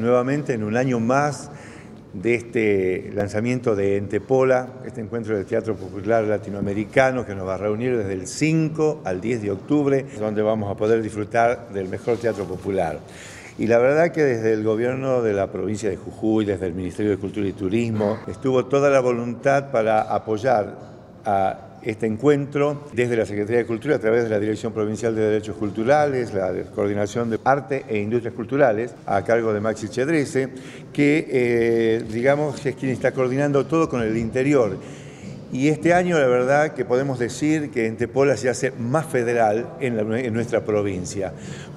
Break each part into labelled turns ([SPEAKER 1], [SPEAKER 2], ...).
[SPEAKER 1] nuevamente en un año más de este lanzamiento de Entepola, este encuentro del Teatro Popular Latinoamericano que nos va a reunir desde el 5 al 10 de octubre, donde vamos a poder disfrutar del mejor teatro popular. Y la verdad que desde el gobierno de la provincia de Jujuy, desde el Ministerio de Cultura y Turismo, estuvo toda la voluntad para apoyar a este encuentro desde la Secretaría de Cultura a través de la Dirección Provincial de Derechos Culturales, la Coordinación de Arte e Industrias Culturales, a cargo de Maxi Chedrese, que eh, digamos es quien está coordinando todo con el interior. Y este año la verdad que podemos decir que Entepola se hace más federal en, en nuestra provincia,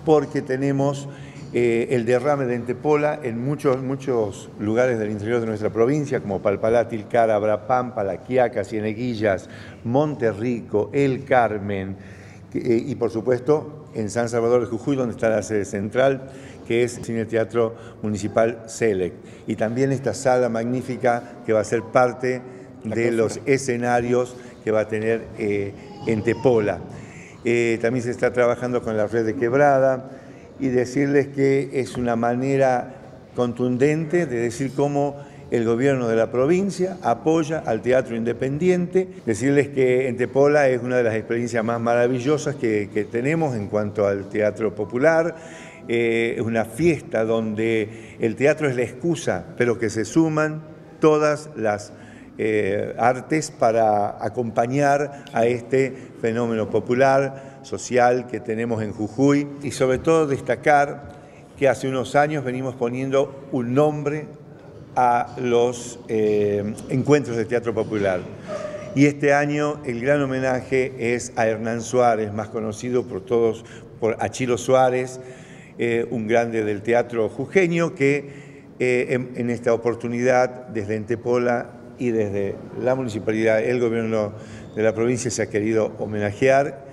[SPEAKER 1] porque tenemos eh, el derrame de Entepola en muchos, muchos lugares del interior de nuestra provincia, como Palpalá, Tilcara, Brapampa, La Quiaca, Cieneguillas, Monterrico, El Carmen, eh, y por supuesto en San Salvador de Jujuy, donde está la sede central, que es el Cine Teatro Municipal Select. Y también esta sala magnífica que va a ser parte de los escenarios que va a tener eh, Entepola. también se está trabajando con la red de quebrada, y decirles que es una manera contundente de decir cómo el gobierno de la provincia apoya al teatro independiente, decirles que Entepola es una de las experiencias más maravillosas que, tenemos en cuanto al teatro popular, eh, es una fiesta donde el teatro es la excusa, pero que se suman todas las eh, artes para acompañar a este fenómeno popular social que tenemos en Jujuy y sobre todo destacar que hace unos años venimos poniendo un nombre a los eh, encuentros de teatro popular. Y este año el gran homenaje es a Hernán Suárez, más conocido por todos, por Achilo Suárez, eh, un grande del teatro jujeño que eh, en, en, esta oportunidad desde Entepola y desde la municipalidad, el gobierno de la provincia se ha querido homenajear